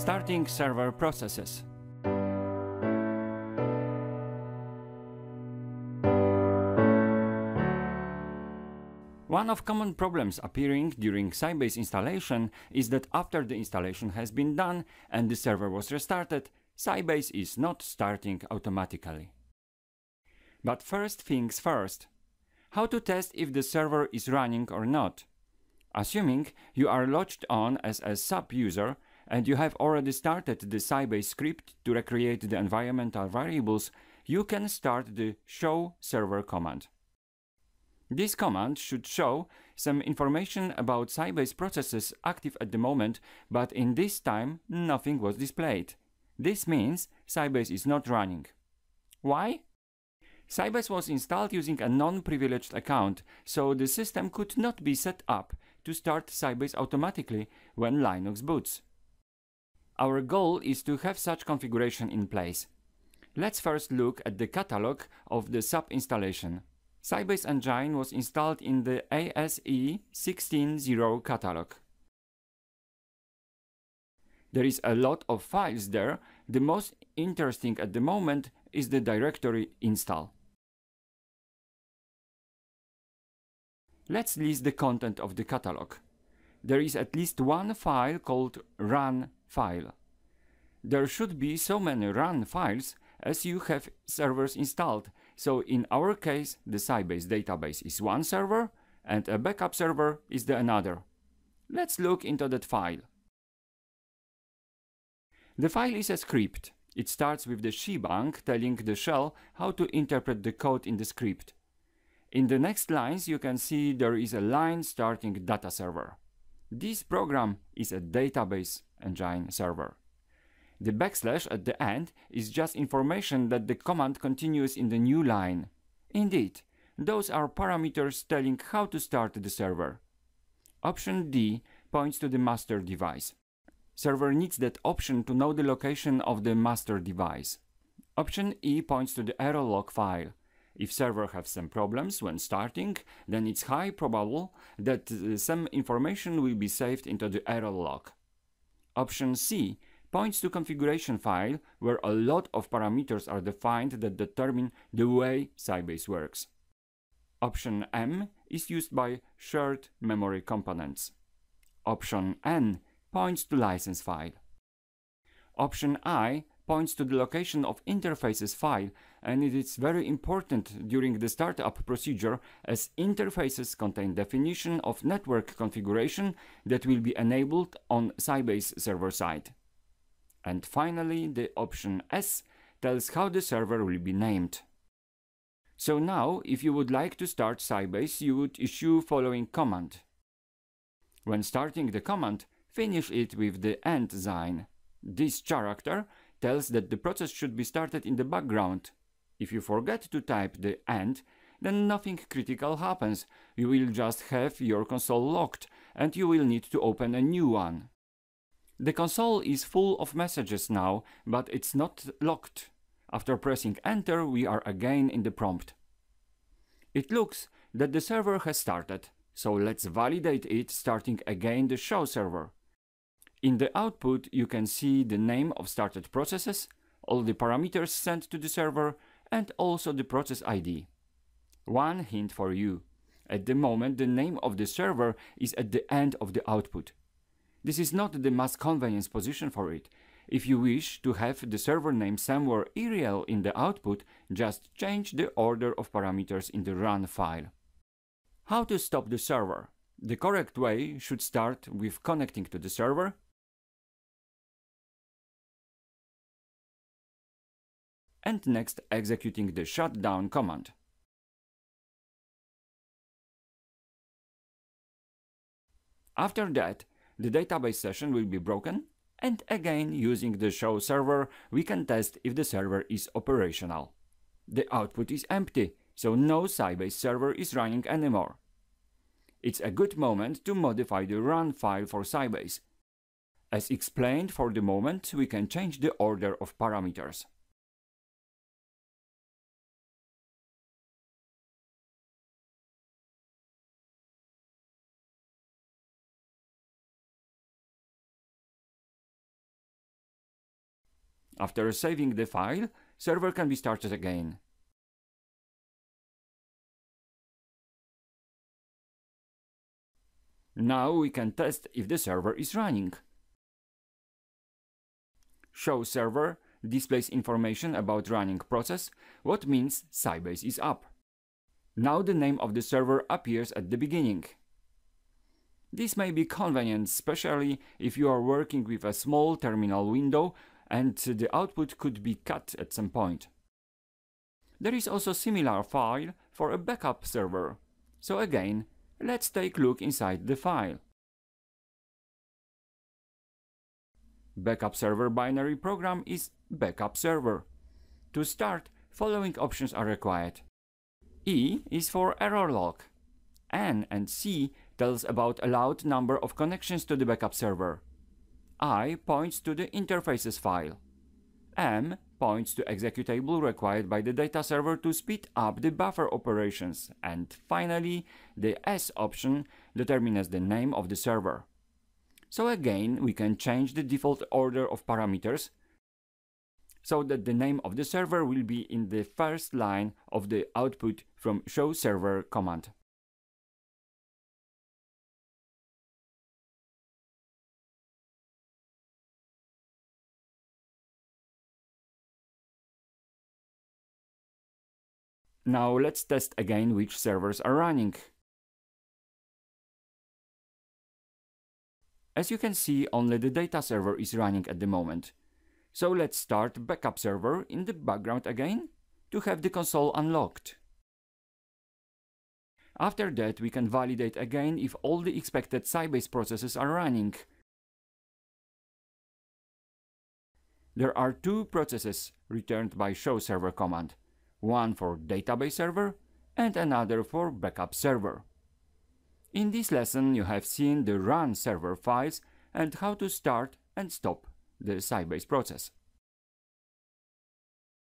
Starting server processes. One of common problems appearing during Sybase installation is that after the installation has been done and the server was restarted, Sybase is not starting automatically. But first things first. How to test if the server is running or not? Assuming you are logged on as a sub-user and you have already started the Sybase script to recreate the environmental variables, you can start the show server command. This command should show some information about Sybase processes active at the moment, but in this time nothing was displayed. This means Sybase is not running. Why? Sybase was installed using a non-privileged account, so the system could not be set up to start Sybase automatically when Linux boots. Our goal is to have such configuration in place. Let's first look at the catalog of the sub installation. Sybase Engine was installed in the ASE 16.0 catalog. There is a lot of files there. The most interesting at the moment is the directory install. Let's list the content of the catalog. There is at least one file called run file. There should be so many run files as you have servers installed so in our case, the Sybase database is one server and a backup server is the another. Let's look into that file. The file is a script. It starts with the shebang telling the shell how to interpret the code in the script. In the next lines you can see there is a line starting data server. This program is a database engine server. The backslash at the end is just information that the command continues in the new line. Indeed, those are parameters telling how to start the server. Option D points to the master device. Server needs that option to know the location of the master device. Option E points to the error log file. If server has some problems when starting, then it's high probable that uh, some information will be saved into the error log. Option C points to configuration file where a lot of parameters are defined that determine the way Sybase works. Option M is used by shared memory components. Option N points to license file. Option I points to the location of interfaces file and it is very important during the startup procedure as interfaces contain definition of network configuration that will be enabled on Sybase server side. And finally, the option S tells how the server will be named. So now, if you would like to start Sybase, you would issue following command. When starting the command, finish it with the end sign. This character tells that the process should be started in the background. If you forget to type the end, then nothing critical happens. You will just have your console locked and you will need to open a new one. The console is full of messages now, but it's not locked. After pressing enter, we are again in the prompt. It looks that the server has started, so let's validate it starting again the show server. In the output, you can see the name of started processes, all the parameters sent to the server, and also the process ID. One hint for you. At the moment, the name of the server is at the end of the output. This is not the most convenience position for it. If you wish to have the server name somewhere irreal in the output, just change the order of parameters in the run file. How to stop the server? The correct way should start with connecting to the server, and next executing the shutdown command. After that, the database session will be broken and again using the show server we can test if the server is operational. The output is empty, so no Sybase server is running anymore. It's a good moment to modify the run file for Sybase. As explained for the moment, we can change the order of parameters. After saving the file, server can be started again. Now we can test if the server is running. Show server displays information about running process, what means Sybase is up. Now the name of the server appears at the beginning. This may be convenient, especially if you are working with a small terminal window and the output could be cut at some point. There is also similar file for a backup server. So again, let's take a look inside the file. Backup server binary program is backup server. To start, following options are required. E is for error log. N and C tells about allowed number of connections to the backup server. I points to the interfaces file. M points to executable required by the data server to speed up the buffer operations. And finally, the S option determines the name of the server. So again, we can change the default order of parameters so that the name of the server will be in the first line of the output from show server command. Now let's test again which servers are running. As you can see, only the data server is running at the moment. So let's start backup server in the background again to have the console unlocked. After that, we can validate again if all the expected Sybase processes are running. There are two processes returned by show server command, one for database server and another for backup server. In this lesson, you have seen the run server files and how to start and stop the Sybase process.